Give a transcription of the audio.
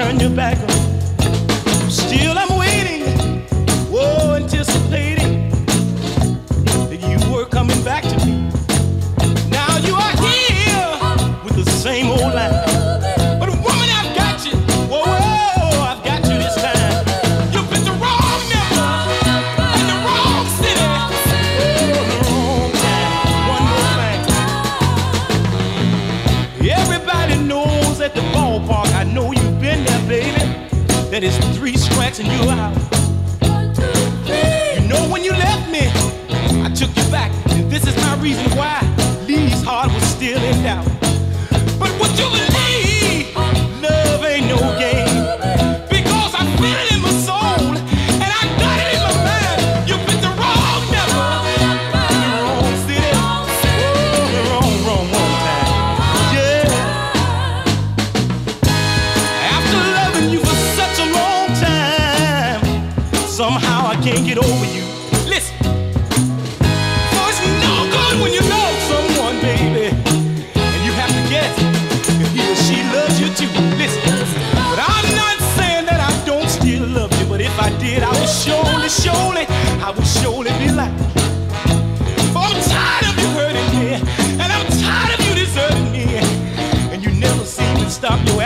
turn your back on that is three strikes and you're out. One, two, three. You know when you left me, I took you back, and this is my reason why Lee's heart was still in doubt. But would you I can't get over you. Listen. For it's no good when you love someone, baby. And you have to guess if he or she loves you too. Listen. But I'm not saying that I don't still love you. But if I did, I would surely, surely, I would surely be like. I'm tired of you hurting me. And I'm tired of you deserting me. And you never seem to stop your